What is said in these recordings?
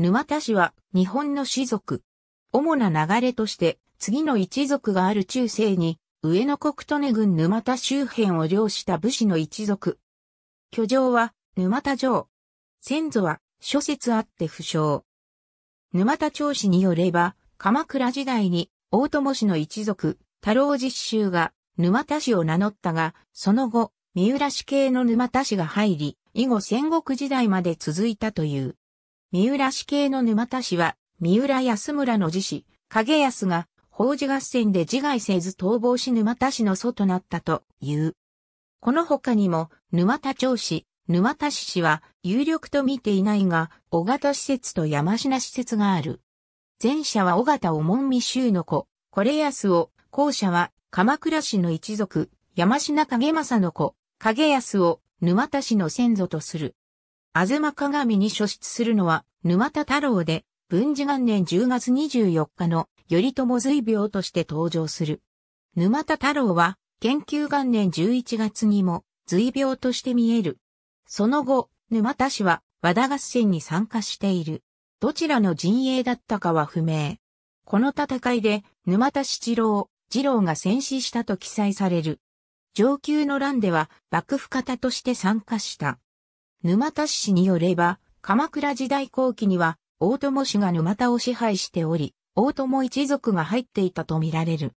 沼田氏は日本の氏族。主な流れとして次の一族がある中世に上野国利根郡沼田周辺を領した武士の一族。居城は沼田城。先祖は諸説あって不詳。沼田町史によれば、鎌倉時代に大友氏の一族、太郎実習が沼田氏を名乗ったが、その後、三浦氏系の沼田氏が入り、以後戦国時代まで続いたという。三浦氏系の沼田氏は、三浦安村の自子、影安が、法事合戦で自害せず逃亡し沼田氏の祖となったという。この他にも、沼田町氏、沼田市氏は有力と見ていないが、小型施設と山科施設がある。前者は小型お門未州の子、これ安を、後者は鎌倉市の一族、山科影正の子、影安を沼田市の先祖とする。東鏡に所出するのは沼田太郎で、文治元年10月24日の頼朝随病として登場する。沼田太郎は研究元年11月にも随病として見える。その後、沼田氏は和田合戦に参加している。どちらの陣営だったかは不明。この戦いで沼田七郎、次郎が戦死したと記載される。上級の乱では幕府方として参加した。沼田氏によれば、鎌倉時代後期には大友氏が沼田を支配しており、大友一族が入っていたとみられる。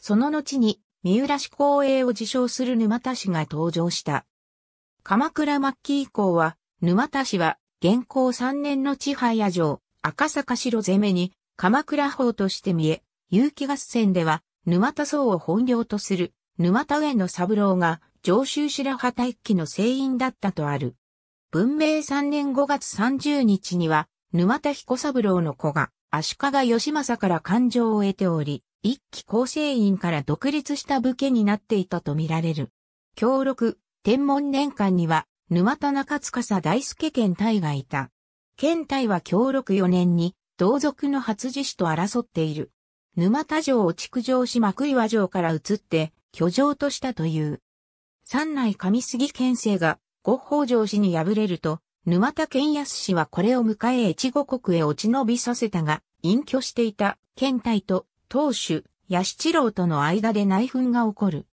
その後に三浦氏公営を自称する沼田氏が登場した。鎌倉末期以降は、沼田氏は現行3年の地配屋城、赤坂城攻めに鎌倉法として見え、結城合戦では沼田層を本領とする沼田上野三郎が上州白旗一揆の聖員だったとある。文明3年5月30日には沼田彦三郎の子が足利義政から感情を得ており、一揆構成員から独立した武家になっていたとみられる。協力、天文年間には沼田中司大輔県隊がいた。県隊は協力4年に同族の初次子と争っている。沼田城を築城し幕岩城から移って居城としたという。三内上杉県政が五北条氏に敗れると、沼田健康氏はこれを迎え越後国へ落ち延びさせたが、隠居していた県隊と当主、八七郎との間で内紛が起こる。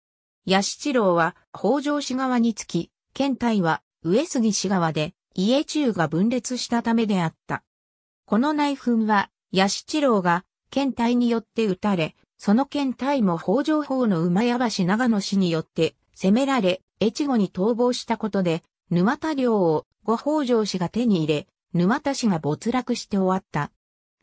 八七郎は北条氏側につき、県隊は上杉氏側で家中が分裂したためであった。この内紛は、八七郎が県隊によって撃たれ、その県隊も北条法の馬屋橋長野氏によって攻められ、越後に逃亡したことで、沼田領を五北条氏が手に入れ、沼田氏が没落して終わった。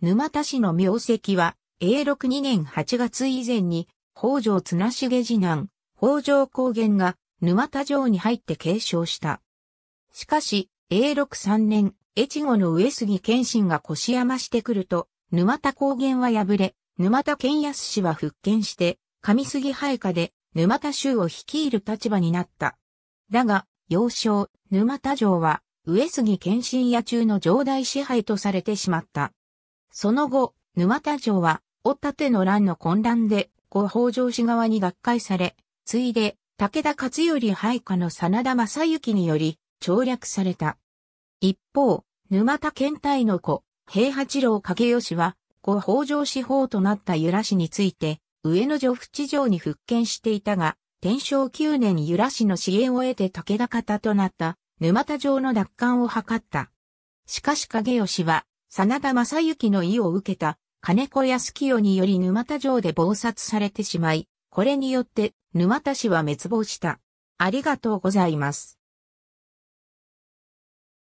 沼田氏の名跡は、永禄2年8月以前に、北条綱重次男、北条高原が沼田城に入って継承した。しかし、永禄3年、越後の上杉謙信が腰山してくると、沼田高原は敗れ、沼田健康氏は復権して、上杉配下で沼田州を率いる立場になった。だが、幼少、沼田城は、上杉謙信野中の城代支配とされてしまった。その後、沼田城は、お立の乱の混乱で、五北条氏側に奪回され、ついで、武田勝頼配下の真田正幸により、省略された。一方、沼田県隊の子、平八郎影吉は、故北条司法となった由良氏について、上野城淵城に復権していたが、天正9年由良氏の支援を得て武田方となった沼田城の奪還を図った。しかし影吉は、真田正幸の意を受けた金子康清により沼田城で暴殺されてしまい、これによって沼田氏は滅亡した。ありがとうございます。